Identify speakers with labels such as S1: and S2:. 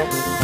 S1: you.